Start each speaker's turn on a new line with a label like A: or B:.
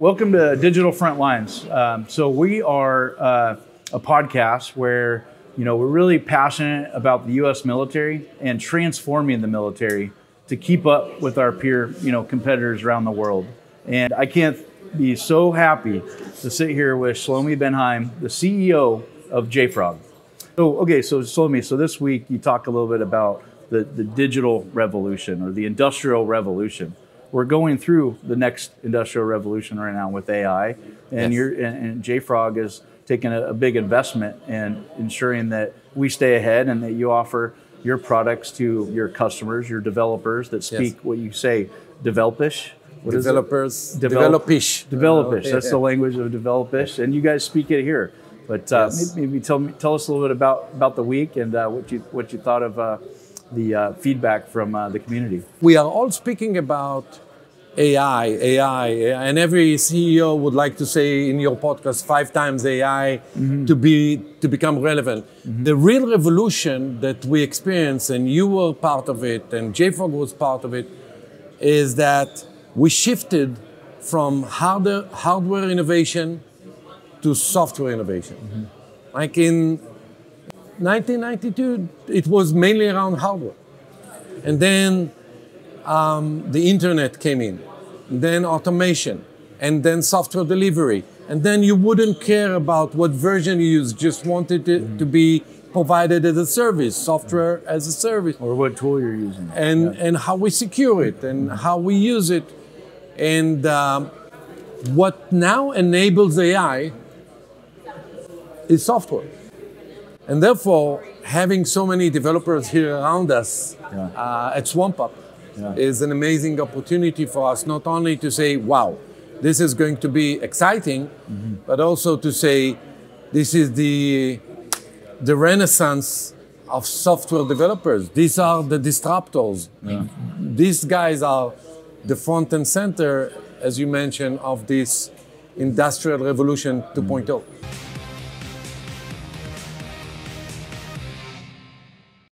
A: Welcome to Digital Front Lines. Um, so we are uh, a podcast where you know we're really passionate about the U.S. military and transforming the military to keep up with our peer you know competitors around the world. And I can't be so happy to sit here with Shlomi Ben Haim, the CEO of JFrog. So okay, so Shlomi, so this week you talk a little bit about the, the digital revolution or the industrial revolution we're going through the next industrial revolution right now with AI, and yes. you're and, and JFrog is taking a, a, big investment in ensuring that we stay ahead and that you offer your products to your customers, your developers that speak yes. what you say, developish.
B: What developers, Develop, developish.
A: Developish. Uh, That's yeah. the language of developish, and you guys speak it here. But uh, yes. maybe, maybe, tell me, tell us a little bit about about the week and uh, what you what you thought of uh, the uh, feedback from uh, the community.
B: We are all speaking about AI, AI, and every CEO would like to say in your podcast five times AI mm-hmm. to be to become relevant. Mm-hmm. The real revolution that we experience, and you were part of it, and JFrog was part of it, is that we shifted from hardware, hardware innovation to software innovation. Mm-hmm. Like in 1992, it was mainly around hardware. And then um, the internet came in, then automation, and then software delivery. And then you wouldn't care about what version you use, just wanted it mm-hmm. to be provided as a service, software as a service.
A: Or what tool you're using.
B: And, yeah. and how we secure it and how we use it. And um, what now enables AI is software. And therefore, having so many developers here around us yeah. uh, at SwampUp yeah. is an amazing opportunity for us, not only to say, wow, this is going to be exciting, mm-hmm. but also to say, this is the, the renaissance of software developers. These are the disruptors. Yeah. These guys are the front and center, as you mentioned, of this industrial revolution 2.0. Mm-hmm.